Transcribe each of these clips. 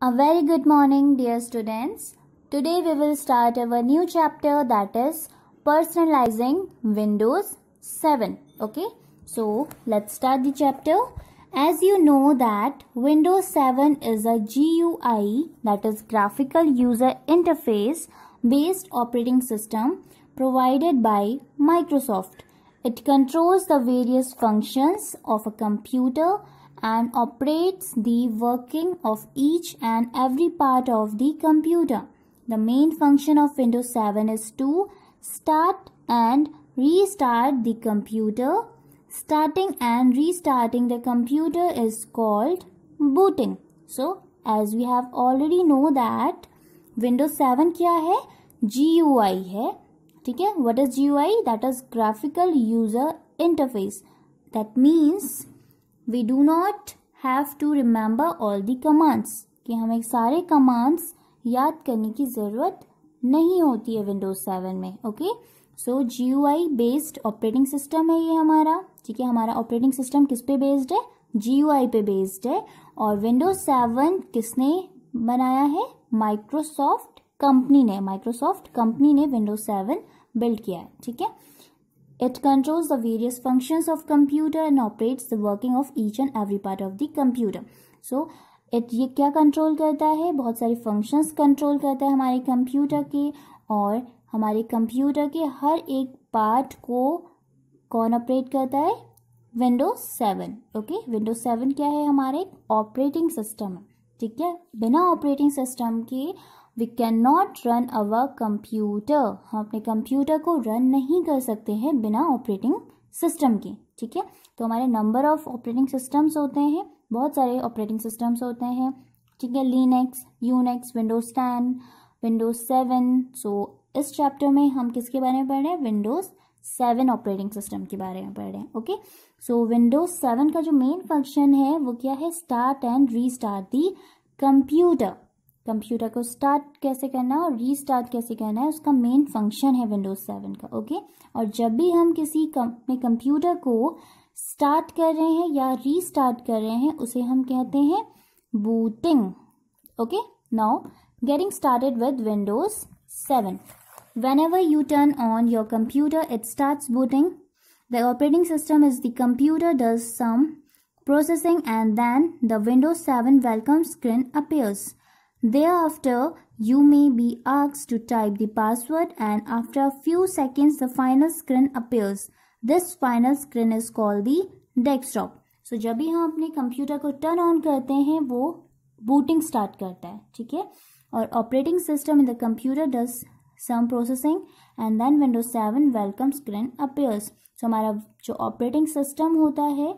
A very good morning, dear students. Today we will start our new chapter that is personalizing Windows 7. Okay, so let's start the chapter. As you know that Windows 7 is a GUI that is graphical user interface based operating system provided by Microsoft. It controls the various functions of a computer and operates the working of each and every part of the computer. The main function of Windows 7 is to start and restart the computer. Starting and restarting the computer is called booting. So, as we have already know that Windows 7 क्या है GUI है ठीक है What is GUI? That is graphical user interface. That means we do not have to remember all the commands कि हमें सारे commands याद करने की ज़रूरत नहीं होती है विंडोज़ सेवन में okay so G U I based operating system है ये हमारा, ठीक है? हमारा ऑपरेटिंग सिस्टम किस पे बेस्ड है? जी यू आई पे बेस्ड है। और विंडोज़ सेवन किसने बनाया है? माइक्रोसॉफ्ट कंपनी ने माइक्रोसॉफ्ट कंपनी ने विंडोज़ सेवन बिल्ड किया है, ठीक है? It controls the various functions of computer and operates the working of each and every part of the computer. So, it ये क्या कंट्रोल करता है? बहुत सारे फ़ंक्शंस कंट्रोल करता है हमारे कंप्यूटर के और हमारे कंप्यूटर के हर एक पार्ट को कौन ऑपरेट करता है? Windows seven okay Windows seven क्या है हमारे? ऑपरेटिंग सिस्टम ठीक है? बिना ऑपरेटिंग सिस्टम के we can not run our computer हम अपने कंप्यूटर को रन नहीं कर सकते हैं बिना ऑपरेटिंग सिस्टम के, ठीक है? तो हमारे नंबर ऑफ़ ऑपरेटिंग सिस्टम्स होते हैं, बहुत सारे ऑपरेटिंग सिस्टम्स होते हैं, ठीक है? Linux Unix Windows ten Windows seven so इस चैप्टर में हम किसके बारे में पढ़ रहे हैं? विंडोज़ सेवन ऑपरेटिंग सिस्टम के बारे में पढ़ रहे हैं ओके सो विंडोज़ सेवन का जो मेन फ़ंक्शन है, वो क्या है? Start and restart the computer computer को स्टार्ट कैसे करना और रीस्टार्ट कैसे करना है, उसका मेन फ़ंक्शन है विंडोज़ सेवन का ओके और जब भी हम किसी अपने कंप्यूटर को स्टार्ट कर रहे हैं या रीस्टार्ट कर रहे हैं, उसे हम कहते हैं booting okay now getting started with Windows seven whenever you turn on your computer it start booting the operating system is the computer does some processing and then the Windows 7 welcome screen appears. Thereafter, you may be asked to type the password and after a few seconds the final screen appears. This final screen is called the desktop. So जब भी हम अपने computer को turn on करते हैं वो booting start करता है ठीक है और operating system in the computer does some processing and then Windows seven welcome screen appears so हमारा जो ऑपरेटिंग सिस्टम होता है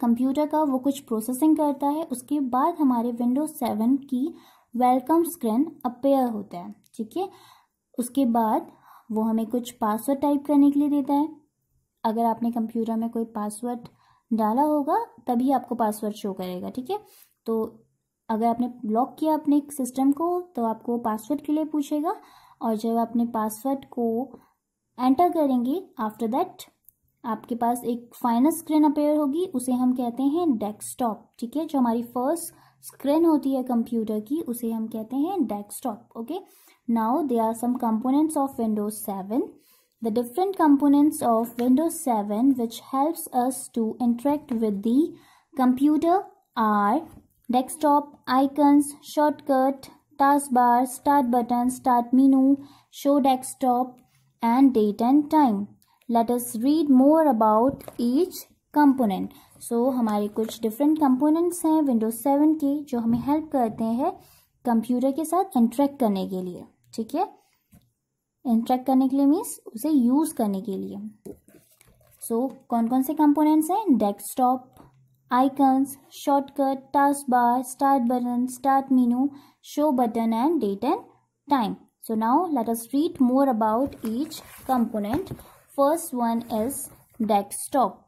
कंप्यूटर का वो कुछ प्रोसेसिंग करता है, उसके बाद हमारे विंडोज़ सेवन की वेलकम स्क्रीन अपेयर होता है, ठीक है? उसके बाद वो हमें कुछ पासवर्ड टाइप करने के लिए देता है। अगर आपने कंप्यूटर में कोई पासवर्ड डाला होगा, तभी आपको पासवर्ड शो करेगा, ठीक है? तो अगर आपने लॉक किया अपने सिस्टम को तो आपको पासवर्ड के लिए पूछेगा, और जब आपने पासवर्ड को एंटर करेंगे आफ्टर दैट आपके पास एक फाइनल स्क्रीन अपेयर होगी, उसे हम कहते हैं डेस्कटॉप ठीक है? जो हमारी फ़र्स्ट स्क्रीन होती है कंप्यूटर की, उसे हम कहते हैं desktop okay now they are some components of Windows seven the different components of Windows seven which helps us to interact with the computer are desktop icons shortcut task bar start button start menu show desktop and date and let us read more about each component. So हमारे कुछ different components हैं Windows seven के जो हमें help करते हैं computer के साथ इंटरेक्ट करने के लिए ठीक है? इंटरेक्ट करने के लिए मीन्स उसे यूज़ करने के लिए। सो so, कौन कौन से कंपोनेंट्स हैं? Desktop icons shortcut task bar start button start menu show button and date and time so now let us read more about each component. First one is desktop.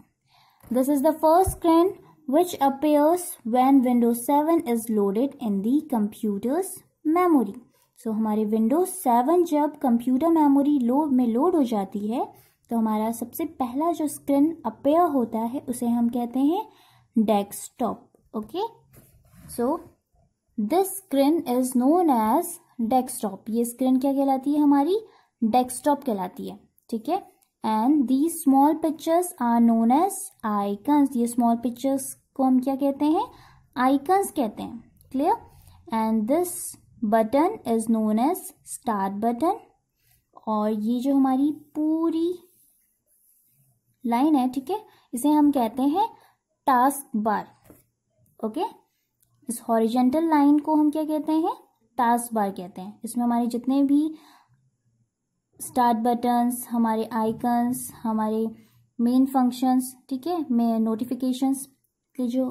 This is the first screen which appears when Windows 7 is loaded in the computer's memory. So, हमारे Windows 7 जब computer memory load में load हो जाती है तो हमारा सबसे पहला जो स्क्रीन अपेयर होता है, उसे हम कहते हैं desktop okay so this screen is known as desktop ये स्क्रीन क्या कहलाती है हमारी डेस्कटॉप कहलाती है, ठीक है and the small pictures are known as icons ये स्मॉल पिक्चर्स को हम क्या कहते हैं? आइकन्स कहते हैं। Clear and this button is known as start button और ये जो हमारी पूरी लाइन है, ठीक है? इसे हम कहते हैं टास्क बार ओके इस हॉरिजेंटल लाइन को हम क्या कहते हैं? टास्क बार कहते हैं। इसमें हमारे जितने भी स्टार्ट बटन्स हमारे आइकन्स हमारे मेन फ़ंक्शंस ठीक है? मैं नोटिफिकेशंस के जो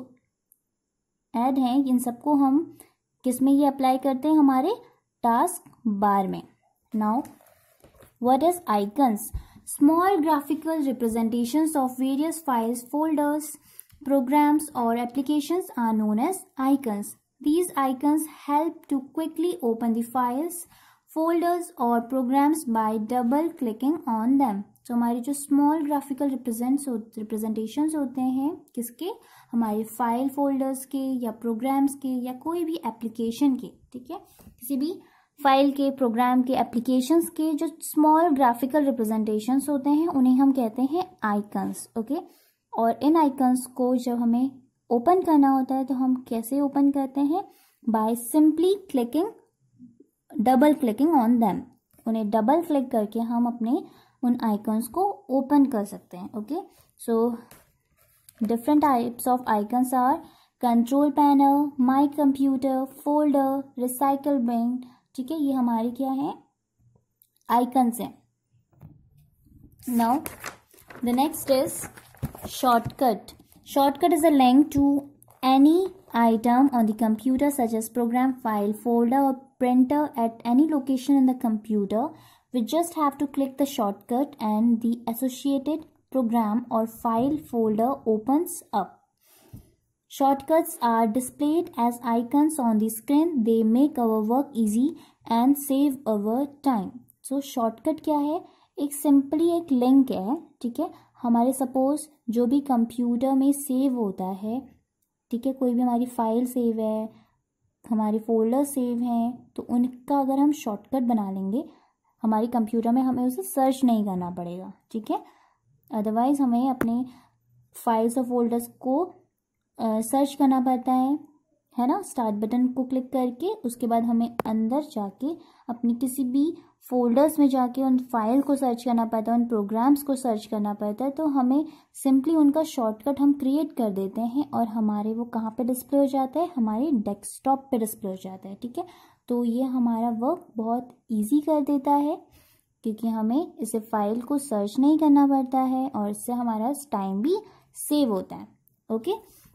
ऐड हैं, इन सबको हम किसमें ये अप्लाई करते हैं? हमारे टास्क बार में। Now what is icons small graphical representations of various files folders programs, or applications are known as icons. These icons help to quickly open the files folders or programs by double clicking on them. तो हमारे जो small graphical representations होते हैं, किसके? हमारे file folders के या programmes के या कोई भी एप्लीकेशन के, ठीक है? किसी भी फ़ाइल के प्रोग्राम के एप्लीकेशंस के जो स्मॉल ग्राफिकल रिप्रेजेंटेशंस होते हैं, उन्हें हम कहते हैं आइकन्स ओके और इन आइकन्स को जब हमें ओपन करना होता है तो हम कैसे ओपन करते हैं? By simply clicking double clicking on them उन्हें डबल क्लिक करके हम अपने उन आइकन्स को ओपन कर सकते हैं okay so different types of icons are control panel my computer folder recycle bin ठीक है? ये हमारे क्या है? आइकन्स हैं। Now the next is shortcut shortcut is a link to any item on the computer such as program file folder or printer at any location in the computer we just have to click the shortcut and the associated program or file folder opens up shortcuts are displayed as icons on the screen they make our work easy and save our time so shortcut क्या है एक simply एक link है ठीक है हमारे suppose जो भी कंप्यूटर में सेव होता है ठीक है, कोई भी हमारी फ़ाइल सेव है, हमारे फोल्डर सेव हैं तो उनका अगर हम शॉर्टकट बना लेंगे, हमारे कंप्यूटर में हमें उसे सर्च नहीं करना पड़ेगा, ठीक है? अदरवाइज़ हमें अपने फाइल्स और फोल्डर्स को सर्च करना पड़ता है। है ना? स्टार्ट बटन को क्लिक करके, उसके बाद हमें अंदर जाके अपनी किसी भी फोल्डर्स में जाके उन फ़ाइल को सर्च करना पड़ता है, उन प्रोग्राम्स को सर्च करना पड़ता है तो हमें सिंपली उनका शॉर्टकट हम क्रिएट कर देते हैं और हमारे वो कहाँ पे डिस्प्ले हो जाता है? हमारे डेस्कटॉप पे डिस्प्ले हो जाता है, ठीक है? तो ये हमारा वर्क बहुत ईजी कर देता है, क्योंकि हमें इसे फ़ाइल को सर्च नहीं करना पड़ता है और इससे हमारा टाइम भी सेव होता है okay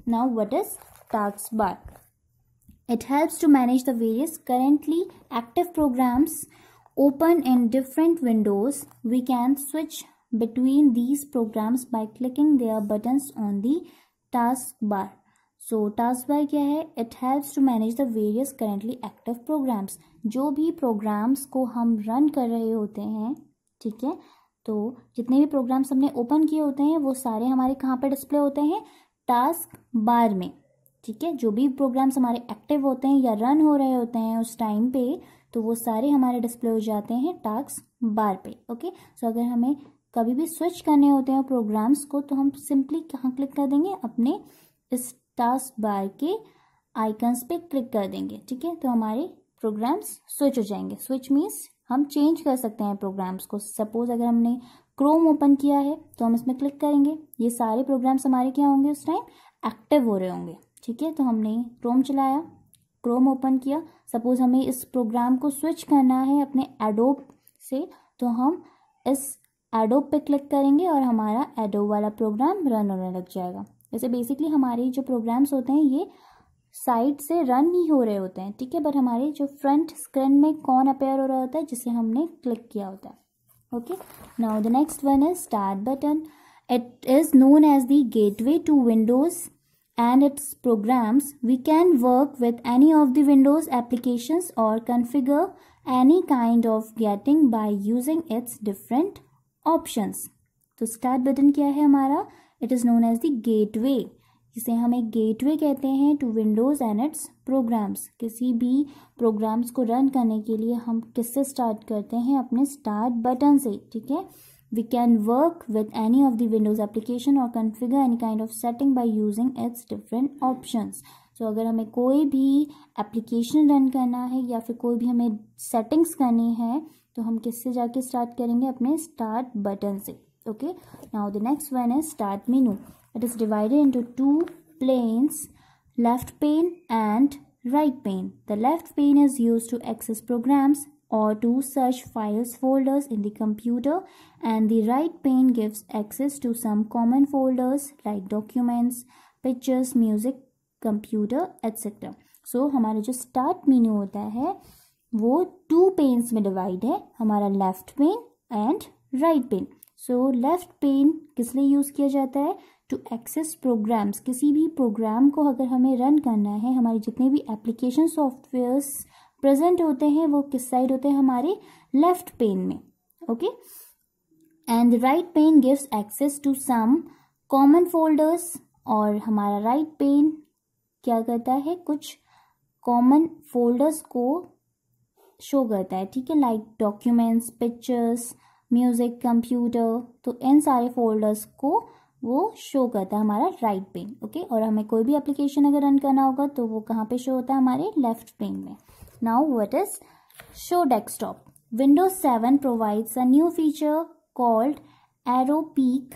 now what is task bar It helps to manage the various currently active programs open in different windows. We can switch between these programs by clicking their buttons on the taskbar. So task bar क्या है it helps to manage the various currently active programs जो भी programmes को हम run कर रहे होते हैं ठीक है तो जितने भी प्रोग्राम्स हमने ओपन किए होते हैं वो सारे हमारे कहाँ पे डिस्प्ले होते हैं टास्क बार में ठीक है, जो भी प्रोग्राम्स हमारे एक्टिव होते हैं या रन हो रहे होते हैं उस टाइम पे तो वो सारे हमारे डिस्प्ले हो जाते हैं टास्क बार पे ओके सो अगर हमें कभी भी स्विच करने होते हैं प्रोग्राम्स को तो हम सिंपली कहाँ क्लिक कर देंगे? अपने इस टास्क बार के आइकन्स पे क्लिक कर देंगे, ठीक है? तो हमारे प्रोग्राम्स स्विच हो जाएँगे। स्विच मीन्स हम चेंज कर सकते हैं प्रोग्राम्स को। सपोज़ अगर हमने क्रोम ओपन किया है तो हम इसमें क्लिक करेंगे। ये सारे प्रोग्राम्स हमारे क्या होंगे उस टाइम एक्टिव हो रहे होंगे। ठीक है तो हमने क्रोम चलाया। क्रोम ओपन किया। सपोज़ हमें इस प्रोग्राम को स्विच करना है अपने एडोब से तो हम इस एडोब पे क्लिक करेंगे और हमारा एडोब वाला प्रोग्राम रन होने लग जाएगा। वैसे बेसिकली हमारे जो प्रोग्राम्स होते हैं, ये साइड से रन ही हो रहे होते हैं, ठीक है? बट हमारे जो फ्रंट स्क्रीन में कौन अपेयर हो रहा होता है, जिसे हमने क्लिक किया होता है। Okay now the next one is start button it is known as the gateway to Windows and its programs, we can work with any of the Windows applications or configure any kind of getting by using its different options. तो start button क्या है हमारा it is known as the gateway जिसे हम एक gateway कहते हैं to Windows and its programs किसी भी प्रोग्राम्स को रन करने के लिए हम किससे स्टार्ट करते हैं अपने स्टार्ट बटन से ठीक है we can work with any of the Windows application और configure any kind of setting by using its different options so अगर हमें कोई भी एप्लीकेशन रन करना है या फिर कोई भी हमें सेटिंग्स करनी है तो हम किससे जाके स्टार्ट करेंगे? अपने स्टार्ट बटन से okay now the next one is start menu It is divided into two planes, left pane and right pane. The left pane is used to access programs or to search files folders in the computer and the right pane gives access to some common folders like documents, pictures, music, computer, etc. So हमारा जो start menu होता है वो two panes में divide है हमारा left pane and right pane. So left pane किस लिए यूज़ किया जाता है टू एक्सेस प्रोग्राम्स किसी भी प्रोग्राम को अगर हमें रन करना है हमारे जितने भी एप्लीकेशन सॉफ्टवेयर्स प्रेजेंट होते हैं, वो किस साइड होते हैं? हमारे लेफ़्ट पेन में okay and right pane gives access to some common folders और हमारा राइट right पेन क्या करता है? कुछ कॉमन फोल्डर्स को शो करता है, ठीक है? Like documents pictures music computer तो इन सारे फोल्डर्स को वो शो करता है हमारा राइट पेन ओके और हमें कोई भी एप्लीकेशन अगर रन करना होगा तो वो कहाँ पे शो होता है? हमारे लेफ़्ट पेन में। Now what is show desktop Windows seven provides a new feature called Aero Peek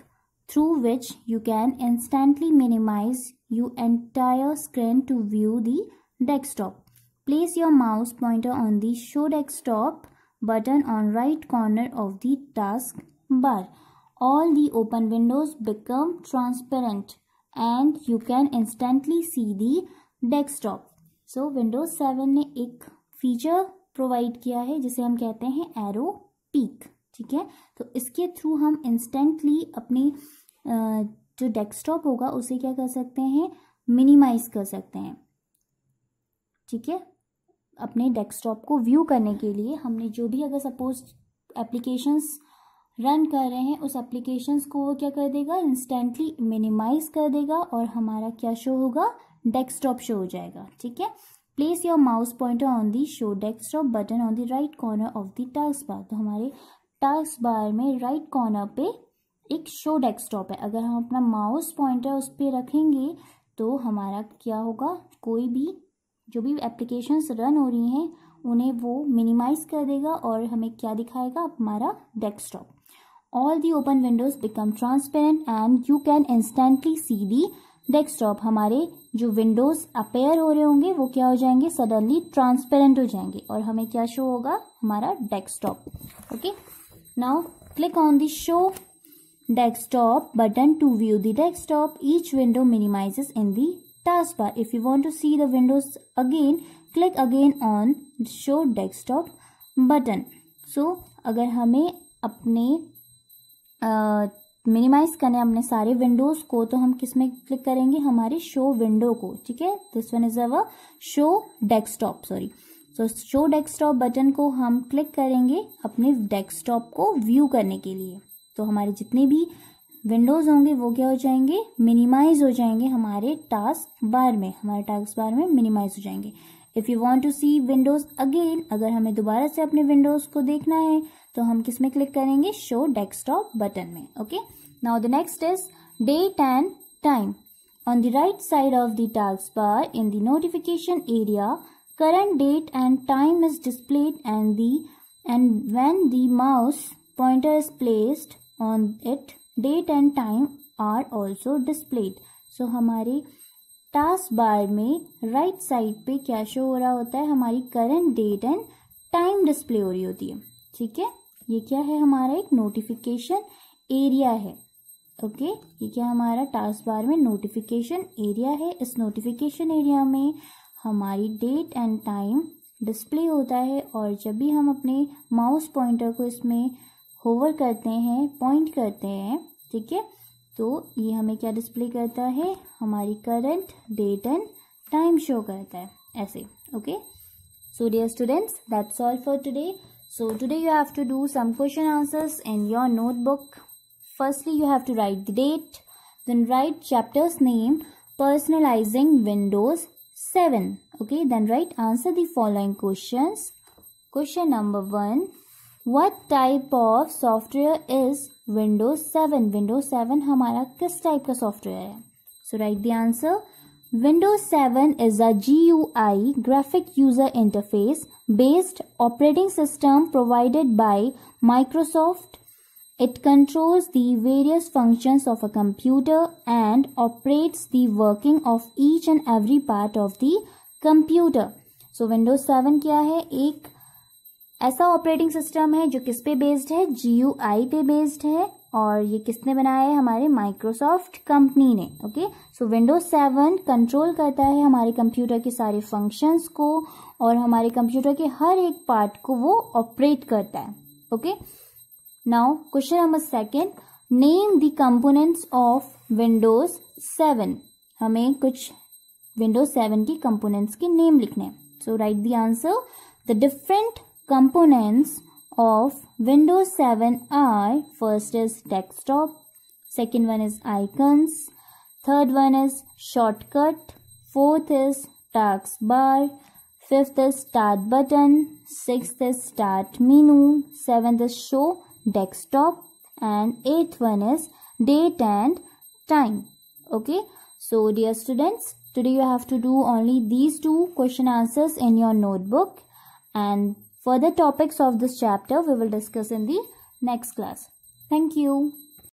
through which you can instantly minimise you entire screen to view the desktop place your mouse pointer on the show desktop button on right corner of the task bar all the open windows become transparent and you can instantly see the desktop. So Windows 7 ने एक feature provide किया है, जिसे हम कहते हैं arrow peak ठीक है? तो इसके थ्रू हम इंस्टेंटली अपनी जो डेस्कटॉप होगा, उसे क्या कर सकते हैं? मिनिमाइज कर सकते हैं, ठीक है? अपने डेस्कटॉप को व्यू करने के लिए हमने जो भी अगर सपोज़ एप्लीकेशंस रन कर रहे हैं, उस एप्लीकेशंस को वो क्या कर देगा? इंस्टेंटली मिनिमाइज कर देगा और हमारा क्या शो होगा? डेस्कटॉप शो हो जाएगा, ठीक है? Place your mouse pointer on the show desktop button on the right corner of the task bar तो हमारे टास्क बार में राइट कॉर्नर पे एक शो डेस्कटॉप है। अगर हम अपना माउस पॉइंटर उस पर रखेंगे तो हमारा क्या होगा? कोई भी, जो भी एप्लीकेशंस रन हो रही हैं, उन्हें वो मिनिमाइज कर देगा और हमें क्या दिखाएगा? हमारा desktop all the open windows become transparent and you can instantly see the desktop हमारे जो विंडोज़ अपेयर हो रहे होंगे, वो क्या हो जाएँगे? सडनली ट्रांसपेरेंट हो जाएँगे। और हमें क्या शो होगा? हमारा desktop okay now click on the show desktop button to view the desktop each window minimizes in the task bar if you want to see the windows again click again on show desktop button so अगर हमें अपने minimise करने अपने सारे Windows को तो हम किसमें क्लिक करेंगे? हमारे शो विंडो को, ठीक है? This one is our show desktop sorry तो शो डेस्कटॉप बटन को हम क्लिक करेंगे अपने डेस्कटॉप को व्यू करने के लिए। तो हमारे जितने भी विंडोज़ होंगे, वो क्या हो जाएँगे? मिनिमाइज हो जाएँगे हमारे टास्क बार में। हमारे टास्क बार में मिनिमाइज हो जाएँगे। If you want to see windows again अगर हमें दोबारा से अपने विंडोज़ को देखना है तो हम किसमें क्लिक करेंगे? शो डेस्कटॉप बटन में okay now the next is date and time on the right side of the task bar in the notification area current date and time is displayed and the and when the mouse pointer is placed on it date and time are also displayed so हमारे task bar में right right side पे क्या show हो रहा होता है? हमारी current date and time display हो रही होती है, ठीक है? ये क्या है हमारा एक नोटिफिकेशन एरिया है ओके ये क्या हमारा टास्क बार में नोटिफिकेशन एरिया है? इस नोटिफिकेशन एरिया में हमारी डेट एंड टाइम डिस्प्ले होता है और जब भी हम अपने माउस पॉइंटर को इसमें होवर करते हैं पॉइंट करते हैं, ठीक है? तो ये हमें क्या डिस्प्ले करता है? हमारी current date and time show करता है, ऐसे okay so dear students that's all for today So today you have to do some question answers in your notebook. Firstly, you have to write the date, then write chapter's name, personalizing Windows 7. Okay, then write answer the following questions. Question number 1. What type of software is Windows 7? Windows 7 हमारा किस type का software है So write the answer. Windows 7 is a GUI graphic user interface based operating system provided by Microsoft it controls the various functions of a computer and operates the working of each and every part of the computer. So Windows 7 क्या है एक ऐसा operating system है जो किस पे based है GUI पे बेस्ड है और ये किसने बनाया है? हमारे माइक्रोसॉफ्ट कंपनी ने okay so Windows seven control करता है हमारे कंप्यूटर के सारे फ़ंक्शंस को और हमारे कंप्यूटर के हर एक पार्ट को वो ऑपरेट करता है okay now question number second name the components of Windows seven हमें कुछ विंडोज़ सेवन की कंपोनेंट्स के नेम लिखने हैं। So write the answer the different components of Windows 7 are first is desktop second one is icons third one is shortcut fourth is taskbar fifth is start button sixth is start menu seventh is show desktop and eighth one is date and time. Okay? So dear students today you have to do only these two question answers in your notebook and further topics of this chapter we will discuss in the next class. Thank you